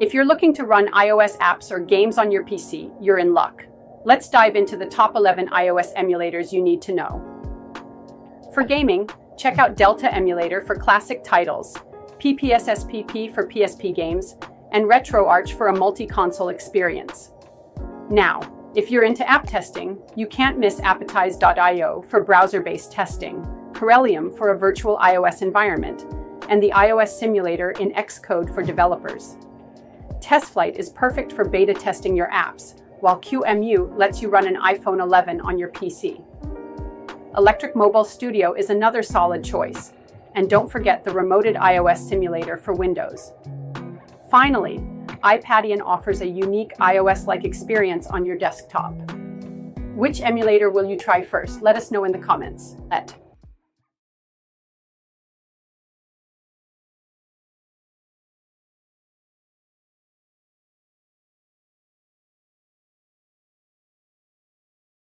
If you're looking to run iOS apps or games on your PC, you're in luck. Let's dive into the top 11 iOS emulators you need to know. For gaming, check out Delta Emulator for classic titles, PPSSPP for PSP games, and RetroArch for a multi-console experience. Now, if you're into app testing, you can't miss Appetize.io for browser-based testing, Corellium for a virtual iOS environment, and the iOS simulator in Xcode for developers. TestFlight is perfect for beta testing your apps, while QEMU lets you run an iPhone 11 on your PC. Electric Mobile Studio is another solid choice, and don't forget the remoted iOS simulator for Windows. Finally, iPadian offers a unique iOS-like experience on your desktop. Which emulator will you try first? Let us know in the comments. Let